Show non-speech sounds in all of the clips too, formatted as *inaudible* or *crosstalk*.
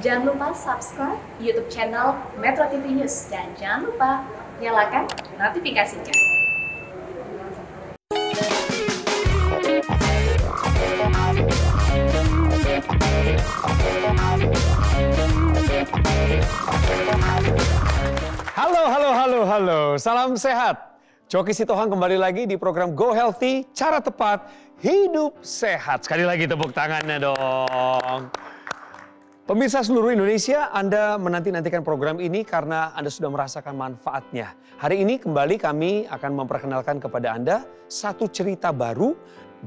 Jangan lupa subscribe YouTube channel Metro TV News dan jangan lupa nyalakan notifikasinya. Halo, halo, halo, halo. Salam sehat. Coki Sitohang kembali lagi di program Go Healthy, cara tepat hidup sehat. Sekali lagi tepuk tangannya dong. Pemirsa seluruh Indonesia, Anda menanti-nantikan program ini karena Anda sudah merasakan manfaatnya. Hari ini kembali kami akan memperkenalkan kepada Anda satu cerita baru.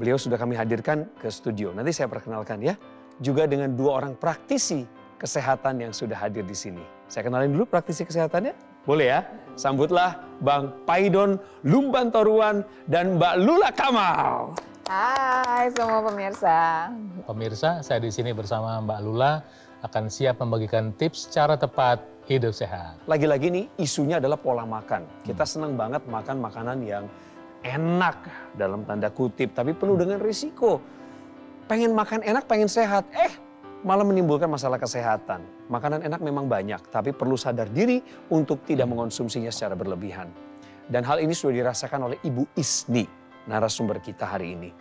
Beliau sudah kami hadirkan ke studio. Nanti saya perkenalkan ya. Juga dengan dua orang praktisi kesehatan yang sudah hadir di sini. Saya kenalin dulu praktisi kesehatannya. Boleh ya? Sambutlah Bang Paidon Lumban Toruan dan Mbak Lula Kamal. Hai semua pemirsa. Pemirsa, saya di sini bersama Mbak Lula akan siap membagikan tips cara tepat hidup sehat. Lagi-lagi nih isunya adalah pola makan. Kita senang banget makan makanan yang enak dalam tanda kutip, tapi penuh dengan risiko. Pengen makan enak, pengen sehat, eh malah menimbulkan masalah kesehatan. Makanan enak memang banyak, tapi perlu sadar diri untuk tidak mengonsumsinya secara berlebihan. Dan hal ini sudah dirasakan oleh Ibu Isni, narasumber kita hari ini.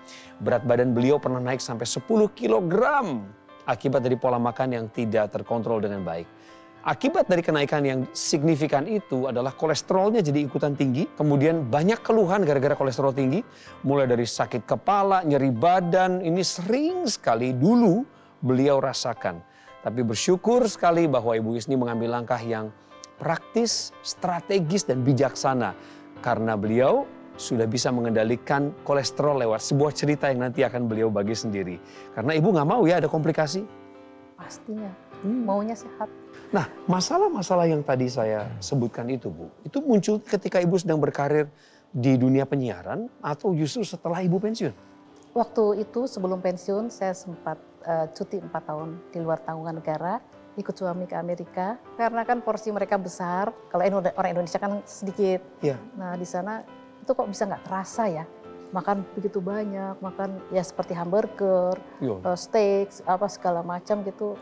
Berat badan beliau pernah naik sampai 10 kilogram akibat dari pola makan yang tidak terkontrol dengan baik. Akibat dari kenaikan yang signifikan itu adalah kolesterolnya jadi ikutan tinggi, kemudian banyak keluhan gara-gara kolesterol tinggi, mulai dari sakit kepala, nyeri badan, ini sering sekali dulu beliau rasakan. Tapi bersyukur sekali bahwa Ibu Isni mengambil langkah yang praktis, strategis, dan bijaksana. Karena beliau sudah bisa mengendalikan kolesterol lewat sebuah cerita yang nanti akan beliau bagi sendiri. Karena ibu nggak mau ya ada komplikasi. Pastinya, maunya sehat. Nah, masalah-masalah yang tadi saya sebutkan itu, Bu, itu muncul ketika ibu sedang berkarir di dunia penyiaran atau justru setelah ibu pensiun? Waktu itu sebelum pensiun saya sempat uh, cuti 4 tahun di luar tanggungan negara, ikut suami ke Amerika. Karena kan porsi mereka besar, kalau orang Indonesia kan sedikit. Iya. Nah di sana itu kok bisa nggak terasa ya? Makan begitu banyak makan ya seperti hamburger uh, steak apa segala macam gitu.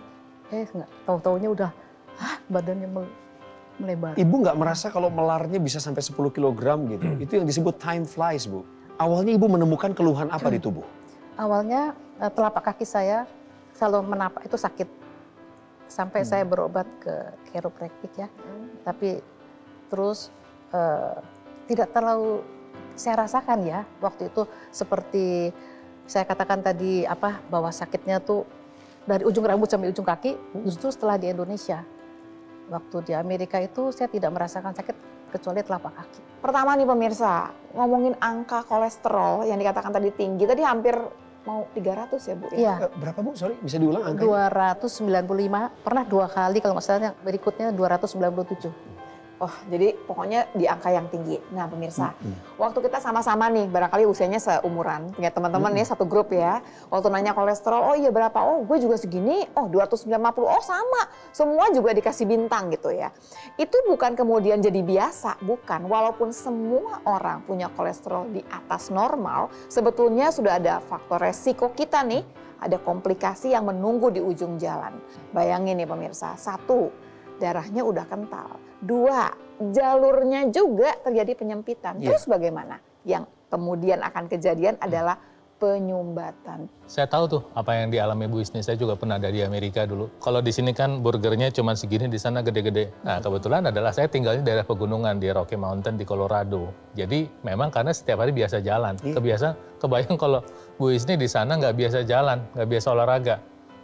Eh nggak tahu taunya udah ah, badannya melebar. Ibu nggak merasa kalau melarnya bisa sampai 10 kg gitu? Hmm. itu yang disebut time flies bu. Awalnya ibu menemukan keluhan apa di tubuh? Awalnya uh, telapak kaki saya selalu menapak itu sakit. Sampai hmm. saya berobat ke chiropractic ya. Hmm. tapi terus uh, tidak terlalu saya rasakan ya waktu itu seperti saya katakan tadi apa bahwa sakitnya tuh dari ujung rambut sampai ujung kaki justru setelah di Indonesia waktu di Amerika itu saya tidak merasakan sakit kecuali telapak kaki. Pertama nih pemirsa, ngomongin angka kolesterol yang dikatakan tadi tinggi, tadi hampir mau 300 ya Bu? Ya? Iya. Eh, berapa Bu? Sorry, bisa diulang angkanya? 295, pernah dua kali kalau nggak salah berikutnya 297. Oh, jadi pokoknya di angka yang tinggi. Nah, pemirsa, hmm. waktu kita sama-sama nih, barangkali usianya seumuran, punya teman-teman hmm. nih satu grup ya. Waktu nanya kolesterol, oh iya berapa? Oh, gue juga segini. Oh, 290. Oh, sama. Semua juga dikasih bintang gitu ya. Itu bukan kemudian jadi biasa, bukan. Walaupun semua orang punya kolesterol di atas normal, sebetulnya sudah ada faktor resiko kita nih, ada komplikasi yang menunggu di ujung jalan. Bayangin nih pemirsa, satu, darahnya udah kental. Dua, jalurnya juga terjadi penyempitan. Yeah. Terus bagaimana? Yang kemudian akan kejadian adalah penyumbatan. Saya tahu tuh apa yang dialami Bu Isni. Saya juga pernah ada di Amerika dulu. Kalau di sini kan burgernya cuma segini, di sana gede-gede. Nah kebetulan adalah saya tinggal di daerah pegunungan di Rocky Mountain di Colorado. Jadi memang karena setiap hari biasa jalan. Yeah. Kebiasa, kebayang kalau Bu Isni di sana nggak biasa jalan, nggak biasa olahraga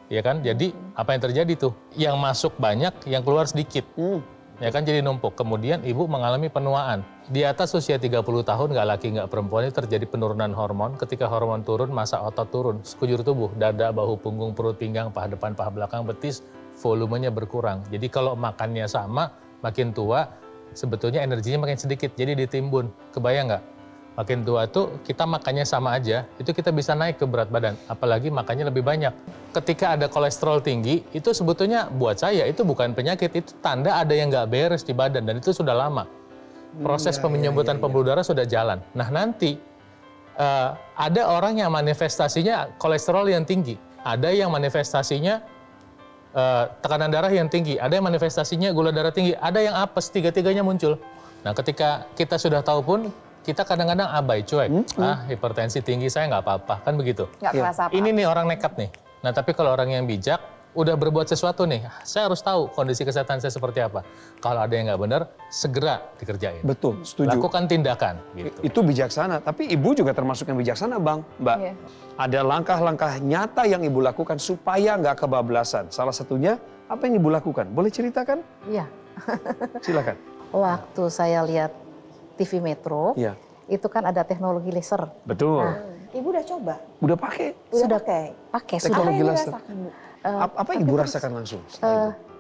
ya kan? Jadi apa yang terjadi tuh? Yang masuk banyak, yang keluar sedikit. Hmm. Ya kan jadi numpuk. Kemudian ibu mengalami penuaan. Di atas usia 30 tahun nggak laki nggak perempuan itu terjadi penurunan hormon. Ketika hormon turun, masa otot turun. Sekujur tubuh, dada, bahu, punggung, perut, pinggang, paha depan, paha belakang, betis, volumenya berkurang. Jadi kalau makannya sama, makin tua, sebetulnya energinya makin sedikit. Jadi ditimbun. Kebayang nggak? Makin tua tuh kita makannya sama aja, itu kita bisa naik ke berat badan. Apalagi makannya lebih banyak. Ketika ada kolesterol tinggi, itu sebetulnya buat saya itu bukan penyakit, itu tanda ada yang nggak beres di badan dan itu sudah lama. Proses hmm, ya, penyembutan ya, ya, pembuluh darah sudah jalan. Nah nanti uh, ada orang yang manifestasinya kolesterol yang tinggi, ada yang manifestasinya eh, tekanan darah yang tinggi, ada yang manifestasinya gula darah tinggi, ada yang apes, tiga-tiganya muncul. Nah, ketika kita sudah tahu pun kita kadang-kadang abai, cuek. Ah, hipertensi tinggi saya nggak apa-apa, kan begitu. Nggak Iya. kerasa apa. Ini nih orang nekat nih. Nah, tapi kalau orang yang bijak, udah berbuat sesuatu nih, saya harus tahu kondisi kesehatan saya seperti apa. Kalau ada yang nggak benar, segera dikerjain. Betul, setuju. Lakukan tindakan. Gitu. Itu bijaksana, tapi ibu juga termasuk yang bijaksana, Bang, Mbak. Iya. Ada langkah-langkah nyata yang ibu lakukan supaya nggak kebablasan. Salah satunya, apa yang ibu lakukan? Boleh ceritakan? Iya, Silakan. waktu saya lihat TV Metro, Iya, itu kan ada teknologi laser. betul. Nah, Ibu udah coba? Udah pakai? Udah Sudah. pakai? Pakai Apa sudah. Teknologi yang laser. dirasakan, Bu? Eh, Ap- apa yang ibu rasakan langsung? eh, itu?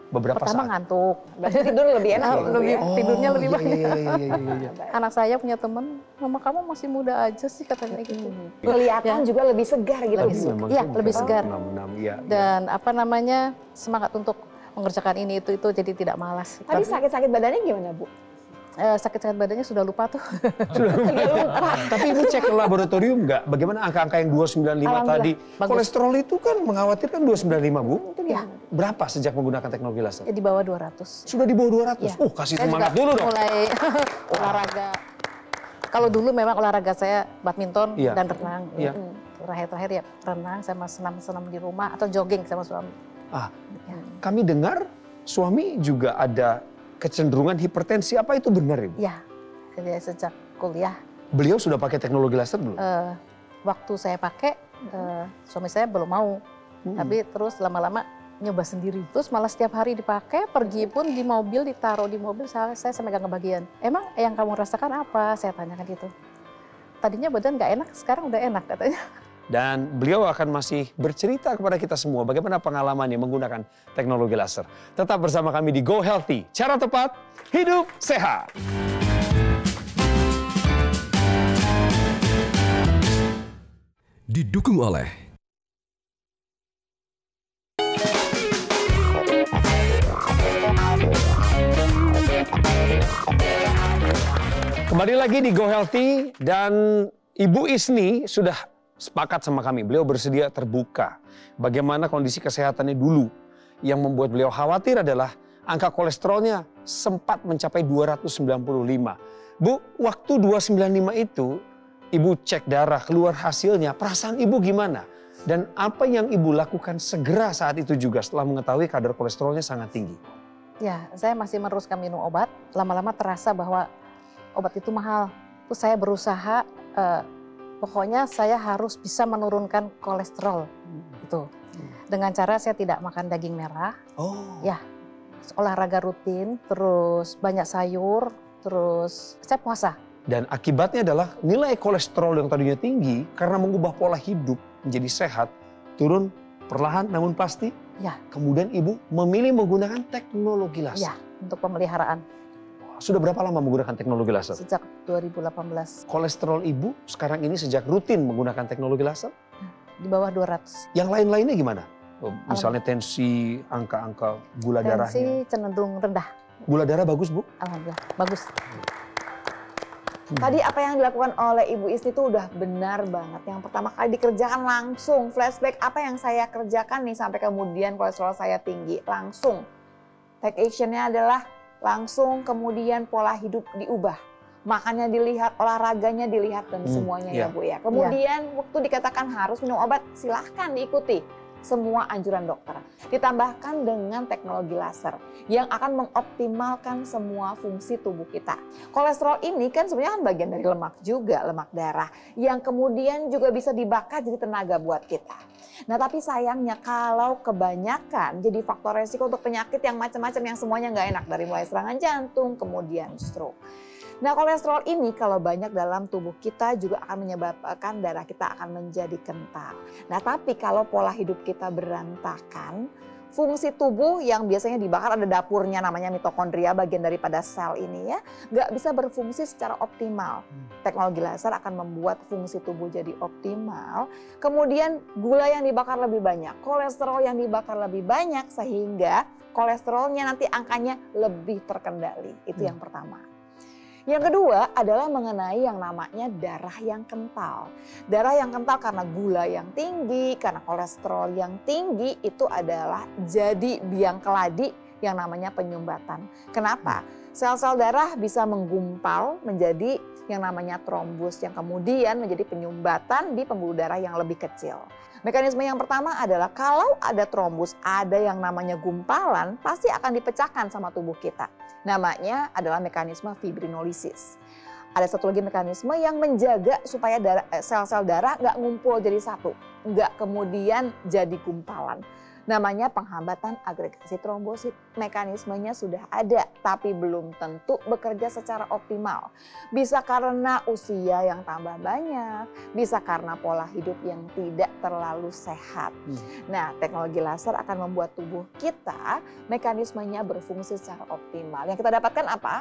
Beberapa pertama saat. ngantuk. Berarti tidur lebih enak Ah, ya, Bu, lebih- ya? tidurnya lebih iya, banyak. Iya, iya, iya, iya, iya. *laughs* Anak saya punya teman, mama kamu masih muda aja sih katanya gitu. Kelihatan Ya. juga lebih segar gitu. Lebih. Memang Iya, lebih bukan segar. enam-enam, iya, iya. Dan apa namanya semangat untuk mengerjakan ini itu itu jadi tidak malas. Tadi Tapi, sakit-sakit badannya gimana, Bu? Eh, sakit-sakit badannya sudah lupa tuh. *laughs* Sudah lupa. Tapi ibu cek ke laboratorium nggak? Bagaimana angka-angka yang 295 tadi? Bagus. Kolesterol itu kan mengkhawatirkan 295, Bu. Ya. Berapa sejak menggunakan teknologi laser? Ya, di bawah 200. Sudah di bawah 200? Ya. Uh, kasih semangat dulu dong. Mulai *laughs* olahraga. Kalau dulu memang olahraga saya badminton Iya. dan renang. Iya. Ya. Terakhir-terakhir ya renang sama senam-senam di rumah atau jogging sama suami. Ah. Ya. Kami dengar suami juga ada kecenderungan hipertensi. Apa itu benar, Ibu? Ya, jadi sejak kuliah Beliau sudah pakai teknologi laser belum? eh, waktu saya pakai eh, suami saya belum mau, Hmm. tapi terus lama-lama nyoba sendiri. Terus malah setiap hari dipakai, pergi pun di mobil ditaruh di mobil saya, saya sampai gak kebagian. Emang yang kamu rasakan apa? Saya tanyakan gitu. Tadinya badan nggak enak, sekarang udah enak katanya. Dan beliau akan masih bercerita kepada kita semua bagaimana pengalamannya menggunakan teknologi laser. Tetap bersama kami di Go Healthy. Cara tepat, hidup sehat. didukung oleh Kembali lagi di Go Healthy dan Ibu Isni sudah sepakat sama kami. Beliau bersedia terbuka. Bagaimana kondisi kesehatannya dulu. Yang membuat beliau khawatir adalah angka kolesterolnya sempat mencapai 295. Bu, waktu 295 itu Ibu cek darah keluar hasilnya, perasaan Ibu gimana? Dan apa yang Ibu lakukan segera saat itu juga setelah mengetahui kadar kolesterolnya sangat tinggi? Ya, saya masih meneruskan minum obat. Lama-lama terasa bahwa obat itu mahal. Terus saya berusaha, eh, pokoknya saya harus bisa menurunkan kolesterol. Itu. Dengan cara saya tidak makan daging merah, Oh. Ya. olahraga rutin, terus banyak sayur, terus saya puasa. Dan akibatnya adalah nilai kolesterol yang tadinya tinggi karena mengubah pola hidup menjadi sehat, turun perlahan namun pasti. Ya. Kemudian ibu memilih menggunakan teknologi laser. Ya, untuk pemeliharaan Sudah berapa lama menggunakan teknologi laser? sejak 2018 Kolesterol ibu sekarang ini sejak rutin menggunakan teknologi laser. di bawah 200. Yang lain-lainnya gimana? Oh, Misalnya tensi, angka-angka gula darahnya. Tensi cenderung rendah. Gula darah bagus bu? Alhamdulillah, bagus. Tadi apa yang dilakukan oleh Ibu Isti itu udah benar banget. Yang pertama kali dikerjakan langsung flashback apa yang saya kerjakan nih sampai kemudian kolesterol saya tinggi langsung. Take actionnya adalah langsung kemudian pola hidup diubah. Makannya dilihat, olahraganya dilihat dan Hmm, semuanya iya. ya Bu ya. Kemudian waktu dikatakan harus minum obat, silahkan diikuti semua anjuran dokter. Ditambahkan dengan teknologi laser yang akan mengoptimalkan semua fungsi tubuh kita. Kolesterol ini kan sebenarnya kan bagian dari lemak juga, lemak darah yang kemudian juga bisa dibakar jadi tenaga buat kita. Nah tapi sayangnya kalau kebanyakan jadi faktor resiko untuk penyakit yang macam-macam yang semuanya nggak enak dari mulai serangan jantung kemudian stroke. Nah kolesterol ini kalau banyak dalam tubuh kita juga akan menyebabkan darah kita akan menjadi kental. Nah tapi kalau pola hidup kita berantakan, fungsi tubuh yang biasanya dibakar ada dapurnya namanya mitokondria bagian daripada sel ini ya nggak bisa berfungsi secara optimal. Teknologi laser akan membuat fungsi tubuh jadi optimal. Kemudian gula yang dibakar lebih banyak, kolesterol yang dibakar lebih banyak sehingga kolesterolnya nanti angkanya lebih terkendali. Itu yang pertama. Yang kedua adalah mengenai yang namanya darah yang kental. Darah yang kental karena gula yang tinggi, karena kolesterol yang tinggi itu adalah jadi biang keladi yang namanya penyumbatan. Kenapa? Sel-sel darah bisa menggumpal menjadi yang namanya trombus yang kemudian menjadi penyumbatan di pembuluh darah yang lebih kecil. Mekanisme yang pertama adalah kalau ada trombus, ada yang namanya gumpalan, pasti akan dipecahkan sama tubuh kita. Namanya adalah mekanisme fibrinolisis. Ada satu lagi mekanisme yang menjaga supaya sel-sel darah nggak ngumpul jadi satu, nggak kemudian jadi gumpalan namanya penghambatan agregasi trombosit. Mekanismenya sudah ada, tapi belum tentu bekerja secara optimal. Bisa karena usia yang tambah banyak, bisa karena pola hidup yang tidak terlalu sehat. Hmm. Nah, teknologi laser akan membuat tubuh kita mekanismenya berfungsi secara optimal. Yang kita dapatkan apa?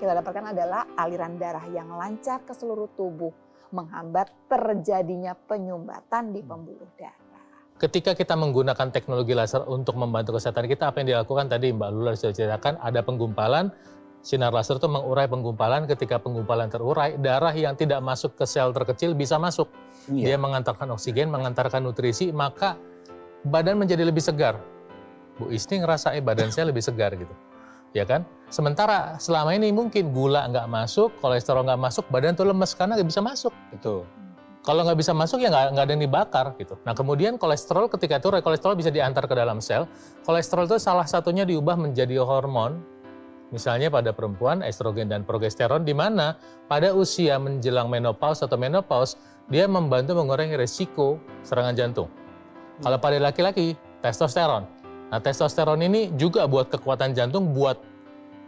Kita dapatkan adalah aliran darah yang lancar ke seluruh tubuh, menghambat terjadinya penyumbatan di pembuluh darah ketika kita menggunakan teknologi laser untuk membantu kesehatan kita, apa yang dilakukan tadi Mbak Lula sudah ceritakan, ada penggumpalan, sinar laser itu mengurai penggumpalan, ketika penggumpalan terurai, darah yang tidak masuk ke sel terkecil bisa masuk. Iya. Dia mengantarkan oksigen, mengantarkan nutrisi, maka badan menjadi lebih segar. Bu Isti ngerasa, eh badan saya lebih segar gitu. Ya kan? Sementara selama ini mungkin gula nggak masuk, kolesterol nggak masuk, badan tuh lemes karena nggak bisa masuk. Betul. Kalau nggak bisa masuk ya nggak, ada yang dibakar gitu. Nah kemudian kolesterol ketika itu kolesterol bisa diantar ke dalam sel. Kolesterol itu salah satunya diubah menjadi hormon. Misalnya pada perempuan estrogen dan progesteron di mana pada usia menjelang menopause atau menopause dia membantu mengurangi resiko serangan jantung. Kalau pada laki-laki testosteron. Nah testosteron ini juga buat kekuatan jantung buat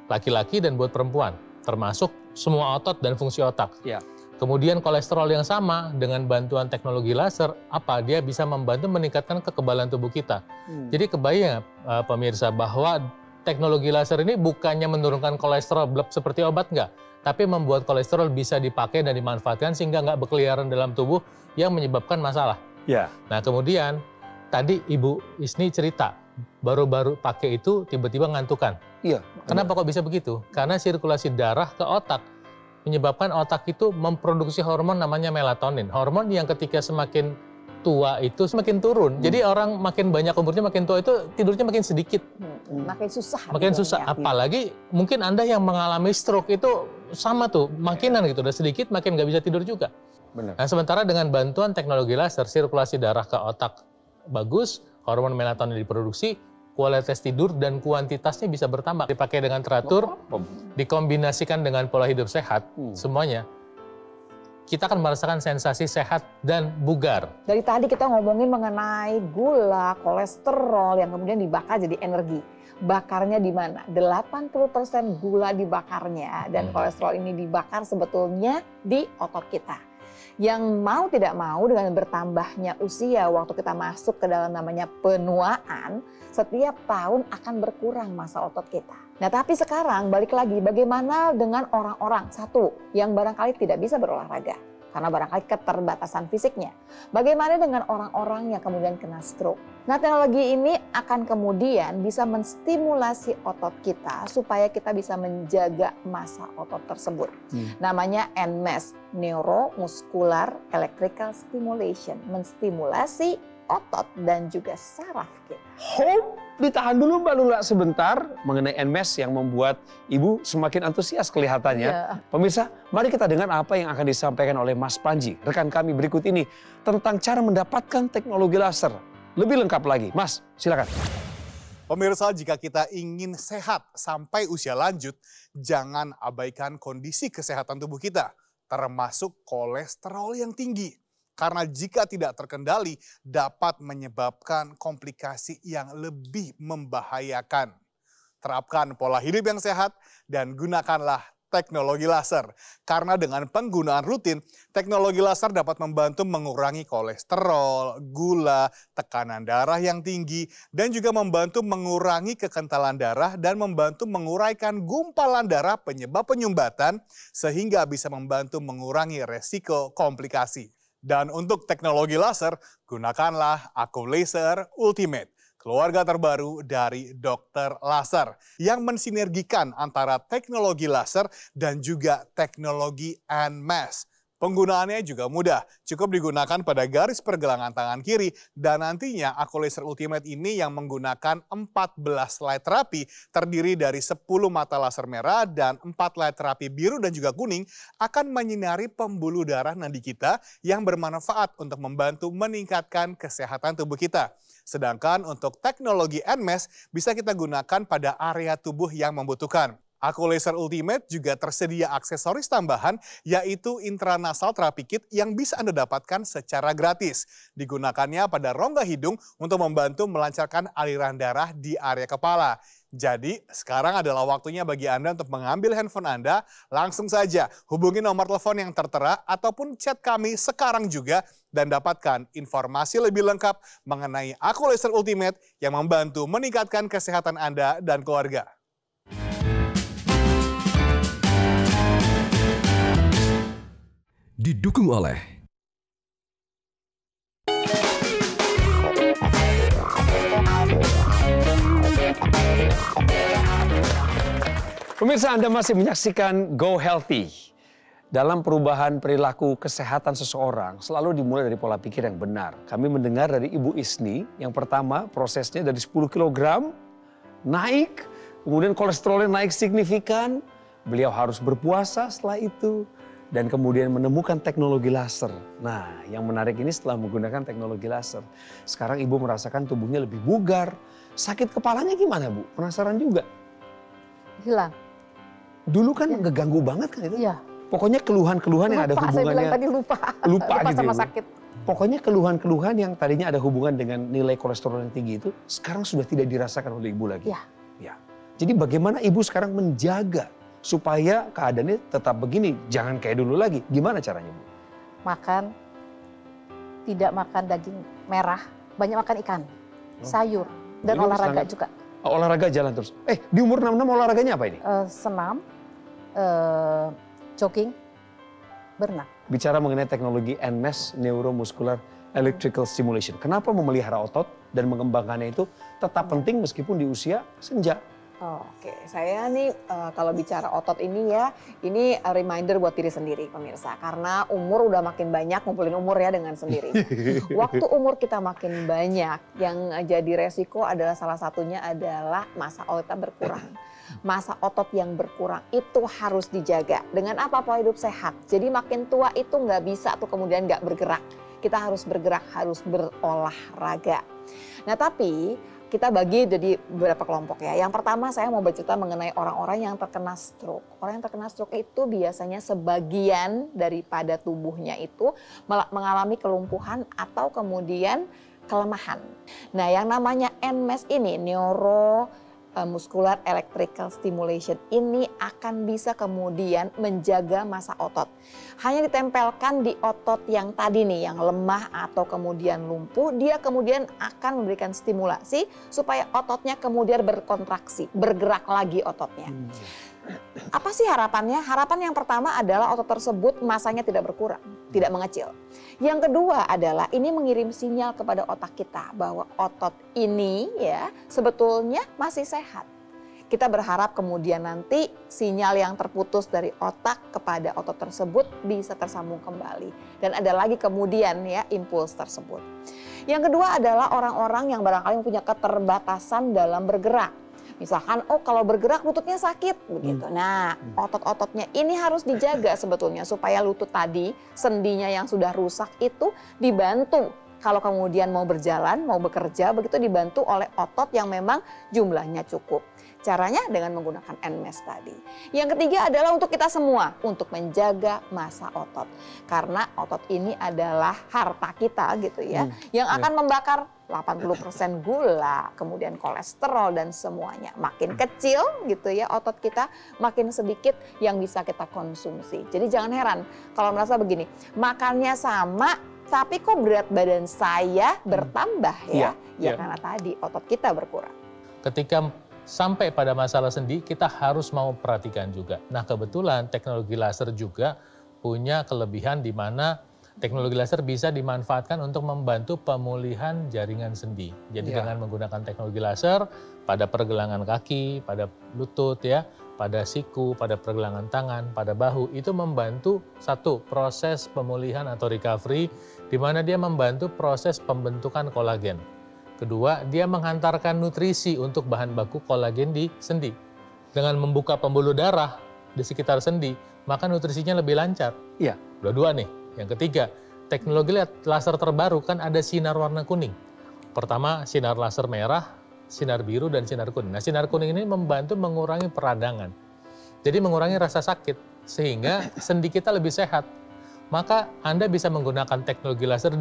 laki-laki dan buat perempuan, termasuk semua otot dan fungsi otak. Ya. Kemudian kolesterol yang sama dengan bantuan teknologi laser, apa dia bisa membantu meningkatkan kekebalan tubuh kita. Hmm. Jadi kebayang uh, pemirsa bahwa teknologi laser ini bukannya menurunkan kolesterol bleb seperti obat nggak, tapi membuat kolesterol bisa dipakai dan dimanfaatkan sehingga nggak berkeliaran dalam tubuh yang menyebabkan masalah. Ya. Nah kemudian tadi Ibu Isni cerita baru-baru pakai itu tiba-tiba ngantukan. Iya. Kenapa kok bisa begitu? Karena sirkulasi darah ke otak menyebabkan otak itu memproduksi hormon namanya melatonin. Hormon yang ketika semakin tua itu semakin turun. Hmm. Jadi orang makin banyak umurnya makin tua itu tidurnya makin sedikit. Hmm. Makin susah. Makin susah. Ya. Apalagi mungkin Anda yang mengalami stroke itu sama tuh, makinan gitu. Udah sedikit makin nggak bisa tidur juga. Benar. Nah sementara dengan bantuan teknologi laser, sirkulasi darah ke otak bagus, hormon melatonin diproduksi, kualitas tidur dan kuantitasnya bisa bertambah. Dipakai dengan teratur, dikombinasikan dengan pola hidup sehat, hmm. semuanya kita akan merasakan sensasi sehat dan bugar. Dari tadi kita ngomongin mengenai gula, kolesterol yang kemudian dibakar jadi energi. Bakarnya di mana? 80% gula dibakarnya dan hmm. kolesterol ini dibakar sebetulnya di otot kita yang mau tidak mau dengan bertambahnya usia waktu kita masuk ke dalam namanya penuaan, setiap tahun akan berkurang masa otot kita. Nah tapi sekarang balik lagi bagaimana dengan orang-orang satu yang barangkali tidak bisa berolahraga karena barangkali keterbatasan fisiknya. Bagaimana dengan orang-orang yang kemudian kena stroke? Nah, teknologi ini akan kemudian bisa menstimulasi otot kita supaya kita bisa menjaga masa otot tersebut. Hmm. Namanya NMES, Neuromuscular Electrical Stimulation, menstimulasi otot dan juga saraf kita. Hope ditahan dulu Mbak Lula sebentar mengenai NMES yang membuat Ibu semakin antusias kelihatannya. Ya. Pemirsa, mari kita dengar apa yang akan disampaikan oleh Mas Panji, rekan kami berikut ini, tentang cara mendapatkan teknologi laser. Lebih lengkap lagi. Mas, silakan. Pemirsa, jika kita ingin sehat sampai usia lanjut, jangan abaikan kondisi kesehatan tubuh kita, termasuk kolesterol yang tinggi. Karena jika tidak terkendali dapat menyebabkan komplikasi yang lebih membahayakan. Terapkan pola hidup yang sehat dan gunakanlah teknologi laser. Karena dengan penggunaan rutin, teknologi laser dapat membantu mengurangi kolesterol, gula, tekanan darah yang tinggi, dan juga membantu mengurangi kekentalan darah dan membantu menguraikan gumpalan darah penyebab penyumbatan sehingga bisa membantu mengurangi resiko komplikasi. Dan untuk teknologi laser, gunakanlah Aku Laser Ultimate. keluarga terbaru dari Dr. Laser yang mensinergikan antara teknologi laser dan juga teknologi NMAS. Penggunaannya juga mudah, cukup digunakan pada garis pergelangan tangan kiri dan nantinya Aku Laser Ultimate ini yang menggunakan 14 light terapi terdiri dari 10 mata laser merah dan 4 light terapi biru dan juga kuning akan menyinari pembuluh darah nadi kita yang bermanfaat untuk membantu meningkatkan kesehatan tubuh kita. Sedangkan untuk teknologi NMES bisa kita gunakan pada area tubuh yang membutuhkan. Aku Laser Ultimate juga tersedia aksesoris tambahan yaitu intranasal terapi kit yang bisa Anda dapatkan secara gratis. Digunakannya pada rongga hidung untuk membantu melancarkan aliran darah di area kepala. Jadi sekarang adalah waktunya bagi Anda untuk mengambil handphone Anda, langsung saja hubungi nomor telepon yang tertera ataupun chat kami sekarang juga dan dapatkan informasi lebih lengkap mengenai Aku Laser Ultimate yang membantu meningkatkan kesehatan Anda dan keluarga. Didukung oleh Pemirsa Anda masih menyaksikan Go Healthy. Dalam perubahan perilaku kesehatan seseorang selalu dimulai dari pola pikir yang benar. Kami mendengar dari Ibu Isni yang pertama prosesnya dari 10 kg naik, kemudian kolesterolnya naik signifikan, beliau harus berpuasa setelah itu, dan kemudian menemukan teknologi laser. Nah, yang menarik ini setelah menggunakan teknologi laser, sekarang ibu merasakan tubuhnya lebih bugar. Sakit kepalanya gimana bu? Penasaran juga. Hilang. Dulu kan ngeganggu banget kan itu? Iya. Pokoknya keluhan-keluhan yang ada Lupa, saya bilang hubungannya. tadi lupa. Lupa gitu sama ya, sakit. Pokoknya keluhan-keluhan yang tadinya ada hubungan dengan nilai kolesterol yang tinggi itu sekarang sudah tidak dirasakan oleh ibu lagi. Iya. Ya. Jadi bagaimana ibu sekarang menjaga supaya keadaannya tetap begini, jangan kayak dulu lagi. Gimana caranya, Bu? Makan, tidak makan daging merah, banyak makan ikan, Oh. sayur, dan Ini olahraga sangat- juga. Oh, olahraga jalan terus. Eh, di umur 66 olahraganya apa ini? Eh, senam, eh, jogging, berenang. Bicara mengenai teknologi NMES, Neuromuscular Electrical Stimulation. Kenapa memelihara otot dan mengembangkannya itu tetap penting meskipun di usia senja? Oke, saya nih eh, kalau bicara otot ini ya, ini reminder buat diri sendiri pemirsa. Karena umur udah makin banyak, ngumpulin umur ya dengan sendiri. *laughs* Waktu umur kita makin banyak, yang jadi resiko adalah salah satunya adalah masa otot berkurang. Masa otot yang berkurang itu harus dijaga. Dengan apa pola hidup sehat. Jadi makin tua itu nggak bisa tuh kemudian nggak bergerak. Kita harus bergerak, harus berolahraga. Nah tapi kita bagi jadi beberapa kelompok ya. Yang pertama saya mau bercerita mengenai orang-orang yang terkena stroke. Orang yang terkena stroke itu biasanya sebagian daripada tubuhnya itu mengalami kelumpuhan atau kemudian kelemahan. Nah yang namanya NMES ini, neuro muscular electrical stimulation ini akan bisa kemudian menjaga masa otot. Hanya ditempelkan di otot yang tadi nih, yang lemah atau kemudian lumpuh, dia kemudian akan memberikan stimulasi supaya ototnya kemudian berkontraksi, bergerak lagi ototnya. Apa sih harapannya? Harapan yang pertama adalah otot tersebut masanya tidak berkurang, tidak mengecil. Yang kedua adalah ini mengirim sinyal kepada otak kita bahwa otot ini ya sebetulnya masih sehat. Kita berharap kemudian nanti sinyal yang terputus dari otak kepada otot tersebut bisa tersambung kembali dan ada lagi kemudian ya impuls tersebut. Yang kedua adalah orang-orang yang barangkali punya keterbatasan dalam bergerak. Misalkan, oh kalau bergerak lututnya sakit begitu. Nah, otot-ototnya ini harus dijaga sebetulnya supaya lutut tadi, sendinya yang sudah rusak itu dibantu. Kalau kemudian mau berjalan, mau bekerja, begitu dibantu oleh otot yang memang jumlahnya cukup. Caranya dengan menggunakan NMES tadi. Yang ketiga adalah untuk kita semua, untuk menjaga masa otot. Karena otot ini adalah harta kita gitu ya, yang akan membakar 80% gula, kemudian kolesterol dan semuanya. Makin kecil gitu ya otot kita, makin sedikit yang bisa kita konsumsi. Jadi jangan heran kalau merasa begini, makannya sama tapi kok berat badan saya bertambah Iya, ya? Ya iya. karena tadi otot kita berkurang. ketika sampai pada masalah sendi, kita harus mau perhatikan juga. Nah kebetulan teknologi laser juga punya kelebihan di mana teknologi laser bisa dimanfaatkan untuk membantu pemulihan jaringan sendi. Jadi Ya. dengan menggunakan teknologi laser pada pergelangan kaki, pada lutut ya, pada siku, pada pergelangan tangan, pada bahu itu membantu satu proses pemulihan atau recovery di mana dia membantu proses pembentukan kolagen. Kedua, dia menghantarkan nutrisi untuk bahan baku kolagen di sendi. Dengan membuka pembuluh darah di sekitar sendi, maka nutrisinya lebih lancar. Iya. Dua-dua nih. Yang ketiga, teknologi laser terbaru kan ada sinar warna kuning. Pertama, sinar laser merah, sinar biru, dan sinar kuning. Nah, sinar kuning ini membantu mengurangi peradangan. Jadi mengurangi rasa sakit, sehingga *clears throat* sendi kita lebih sehat. Maka Anda bisa menggunakan teknologi laser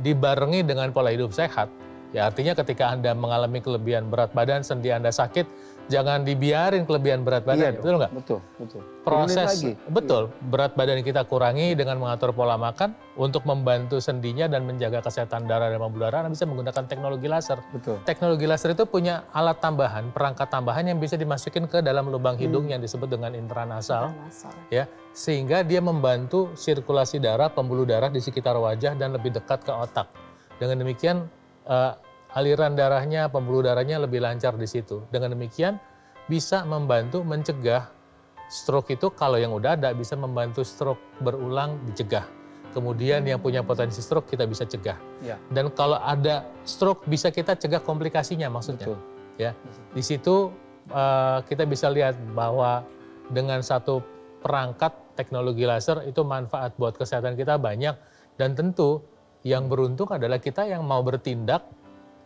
dibarengi dengan pola hidup sehat. Ya artinya ketika Anda mengalami kelebihan berat badan, sendi Anda sakit, jangan dibiarin kelebihan berat badan. Iya dong. betul nggak? Betul, betul. Proses lagi. betul berat badan kita kurangi dengan mengatur pola makan untuk membantu sendinya dan menjaga kesehatan darah dan pembuluh darah Anda bisa menggunakan teknologi laser. Betul. Teknologi laser itu punya alat tambahan, perangkat tambahan yang bisa dimasukin ke dalam lubang hidung yang disebut dengan intranasal Nasal. ya sehingga dia membantu sirkulasi darah, pembuluh darah di sekitar wajah dan lebih dekat ke otak. Dengan demikian eh, aliran darahnya, pembuluh darahnya lebih lancar di situ. Dengan demikian bisa membantu mencegah stroke itu kalau yang udah ada bisa membantu stroke berulang dicegah. Kemudian yang punya potensi stroke kita bisa cegah. Ya. Dan kalau ada stroke bisa kita cegah komplikasinya maksudnya. Betul. Ya. Di situ eh, kita bisa lihat bahwa dengan satu perangkat teknologi laser itu manfaat buat kesehatan kita banyak dan tentu yang beruntung adalah kita yang mau bertindak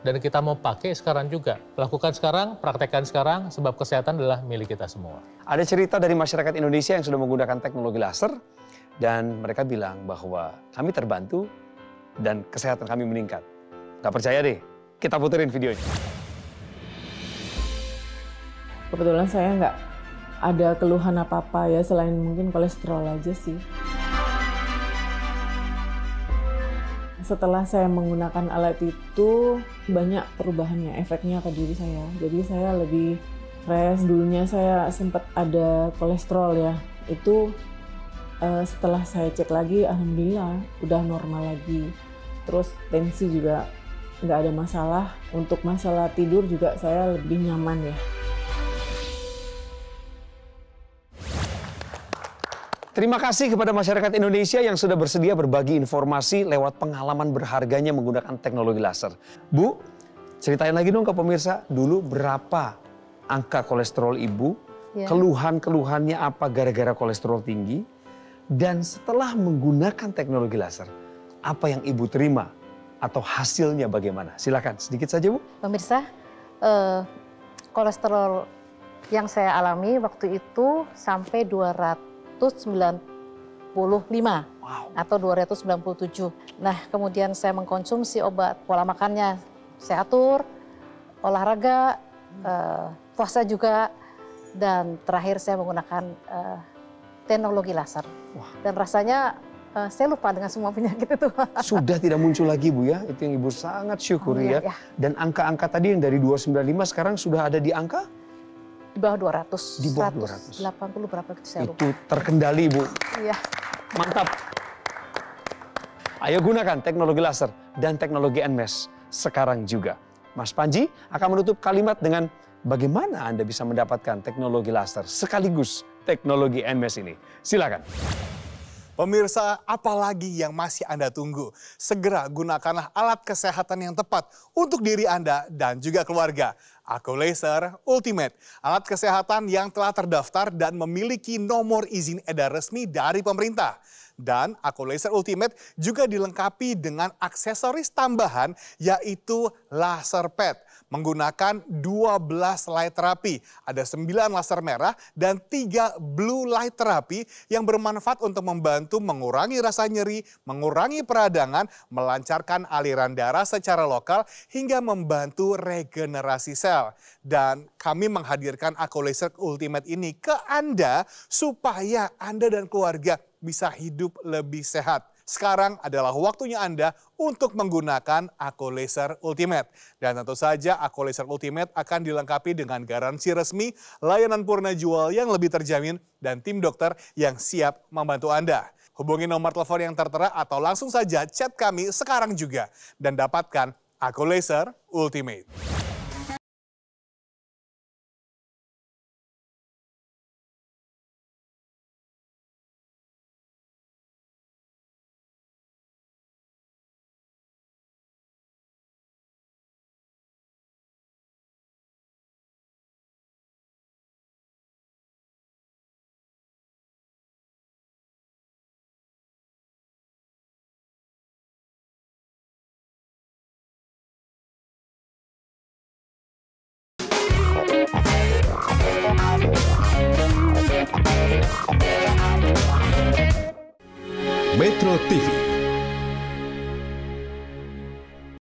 dan kita mau pakai sekarang juga. Lakukan sekarang, praktekkan sekarang sebab kesehatan adalah milik kita semua. Ada cerita dari masyarakat Indonesia yang sudah menggunakan teknologi laser dan mereka bilang bahwa kami terbantu dan kesehatan kami meningkat. Gak percaya deh, kita puterin videonya. Kebetulan saya nggak ada keluhan apa-apa ya selain mungkin kolesterol aja sih. Setelah saya menggunakan alat itu banyak perubahannya, efeknya ke diri saya. Jadi saya lebih fresh. Dulunya saya sempat ada kolesterol ya. Itu eh, setelah saya cek lagi, alhamdulillah udah normal lagi. Terus tensi juga nggak ada masalah. Untuk masalah tidur juga saya lebih nyaman ya. Terima kasih kepada masyarakat Indonesia yang sudah bersedia berbagi informasi lewat pengalaman berharganya menggunakan teknologi laser. Bu, ceritain lagi dong ke pemirsa, dulu berapa angka kolesterol ibu, Ya. keluhan-keluhannya apa gara-gara kolesterol tinggi, dan setelah menggunakan teknologi laser, apa yang ibu terima atau hasilnya bagaimana? Silakan sedikit saja bu. Pemirsa, eh, kolesterol yang saya alami waktu itu sampai 295 Wow. atau 297. Nah, kemudian saya mengkonsumsi obat pola makannya saya atur, olahraga, eh, puasa juga, dan terakhir saya menggunakan eh, teknologi laser. Wah. Dan rasanya eh, saya lupa dengan semua penyakit itu. *laughs* Sudah tidak muncul lagi bu ya, itu yang ibu sangat syukuri ya. ya. Dan angka-angka tadi yang dari 295 sekarang sudah ada di angka Di bawah 200, Di bawah 180 berapa gitu saya lupa. itu terkendali bu. Iya. Mantap. Ayo gunakan teknologi laser dan teknologi NMES sekarang juga. Mas Panji akan menutup kalimat dengan bagaimana Anda bisa mendapatkan teknologi laser sekaligus teknologi NMES ini. Silakan. Pemirsa, apalagi yang masih Anda tunggu? Segera gunakanlah alat kesehatan yang tepat untuk diri Anda dan juga keluarga. Aku Laser Ultimate, alat kesehatan yang telah terdaftar dan memiliki nomor izin edar resmi dari pemerintah. Dan Aku Laser Ultimate juga dilengkapi dengan aksesoris tambahan yaitu laser pad menggunakan 12 light terapi. Ada 9 laser merah dan 3 blue light terapi yang bermanfaat untuk membantu mengurangi rasa nyeri, mengurangi peradangan, melancarkan aliran darah secara lokal hingga membantu regenerasi sel. Dan kami menghadirkan Aku Laser Ultimate ini ke Anda supaya Anda dan keluarga bisa hidup lebih sehat. Sekarang adalah waktunya Anda untuk menggunakan Ako Laser Ultimate. Dan tentu saja Ako Laser Ultimate akan dilengkapi dengan garansi resmi, layanan purna jual yang lebih terjamin, dan tim dokter yang siap membantu Anda. Hubungi nomor telepon yang tertera atau langsung saja chat kami sekarang juga dan dapatkan Ako Laser Ultimate.